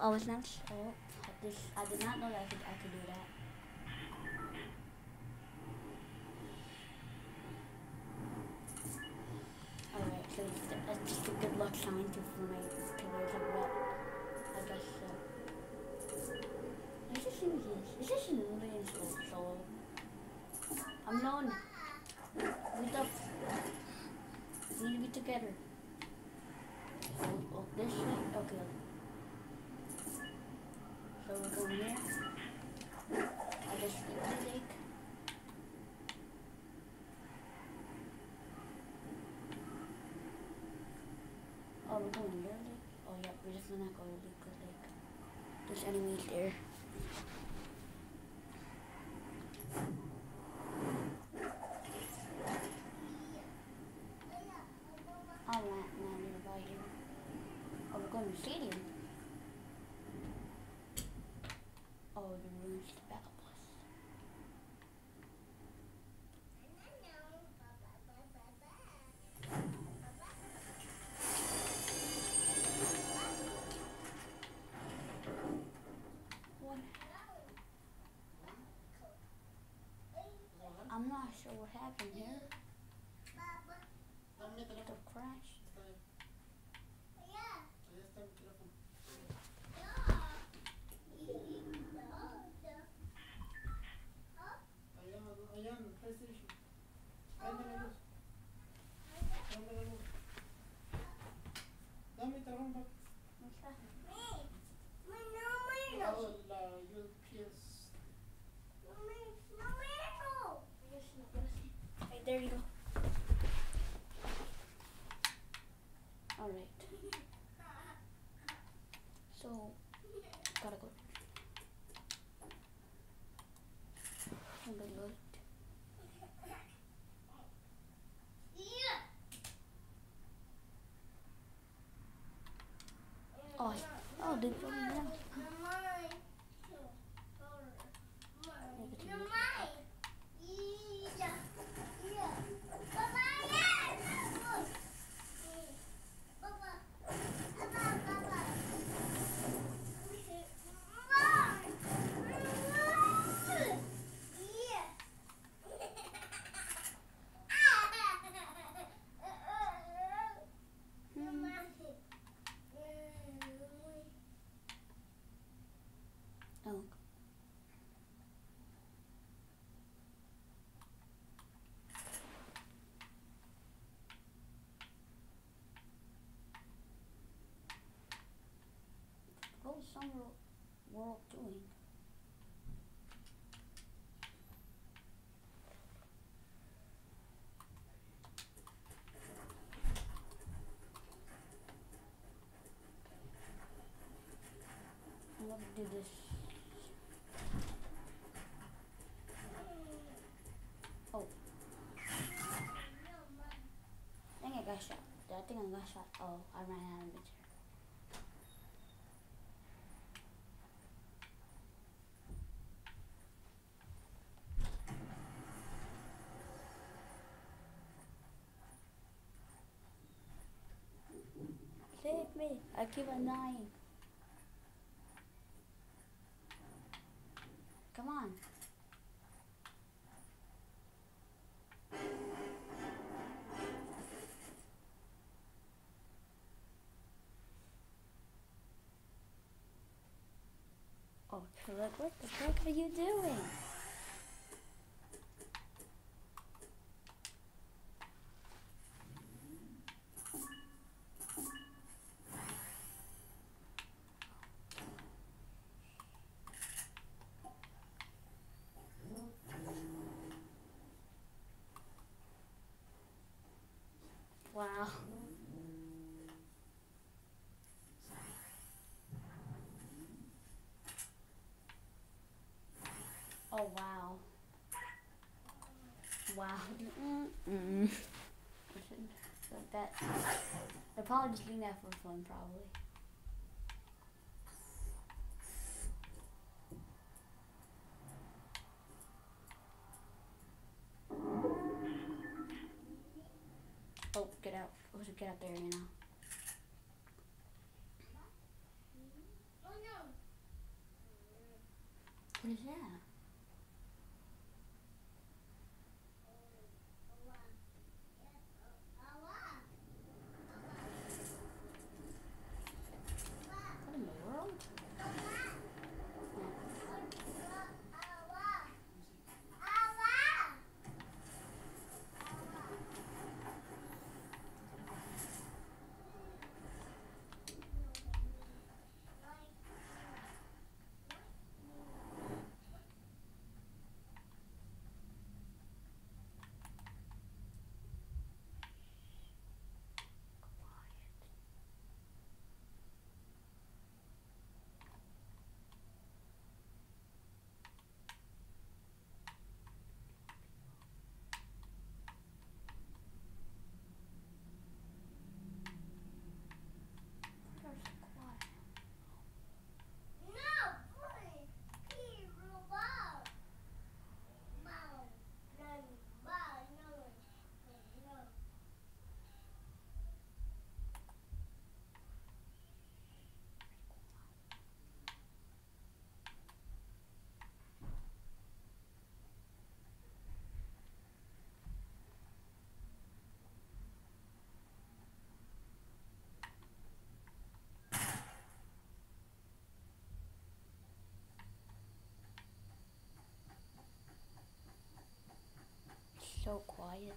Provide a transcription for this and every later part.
I was not. Oh, this I did not know that I could I could do that. Alright, so it's, just a good luck sign to for my career to what I guess so. Is this this? Is this in Indian solo? I'm known. Meet up. We need to be together. So, oh, this way? Okay. We're going here. I guess the other. Oh, we're going here? Oh, yeah, we're just gonna go to Loot Lake. There's enemies there. Oh, not, not nearby here. Oh, we're going to the stadium. Oh, the ruins to backup bus. What? Not sure what happened here. Summer World doing? I'm do this. Oh. I think I got shot. I think I got shot. Oh, I ran out of material. I keep on dying. Come on. Oh, look, what the fuck are you doing? Wow. Mm-mm. Like that. They're probably just doing that for fun, probably. Oh, get out. Oh, get out there, you know. What is that? What in the world? Where's the quiet? So quiet.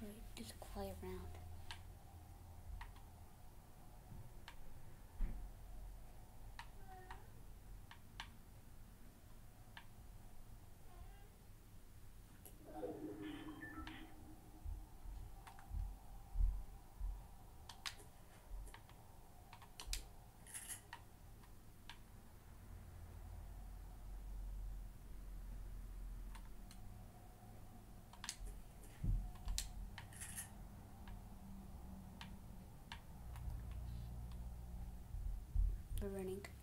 Right, just quiet around. Running.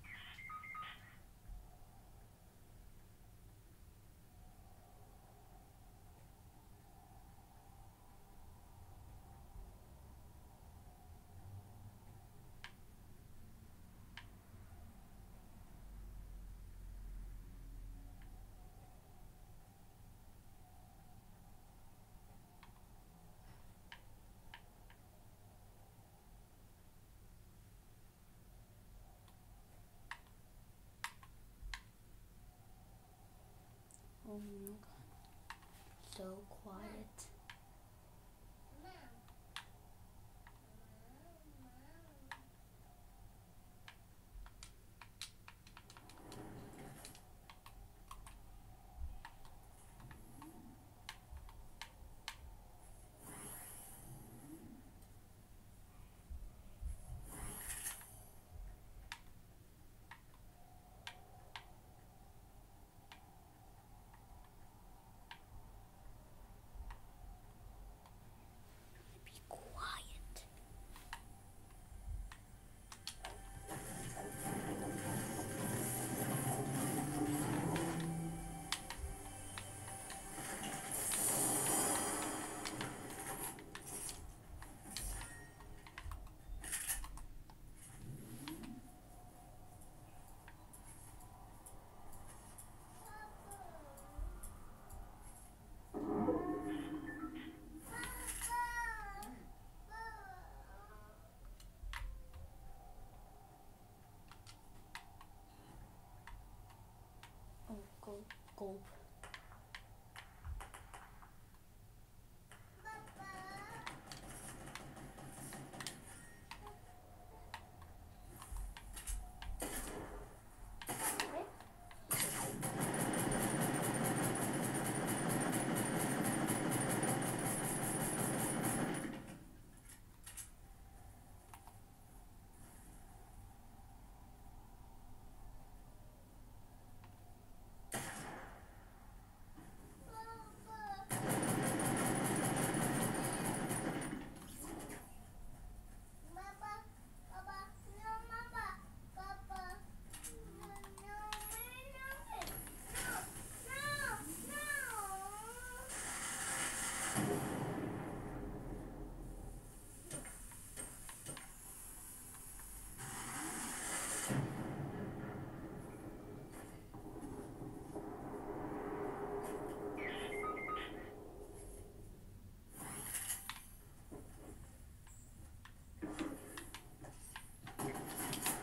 Oh. So quiet. Cool.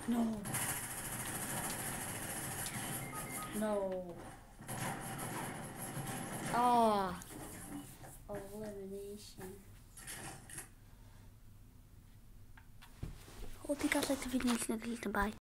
No. No. Ah. Elimination. Hope you guys liked the video. Bye.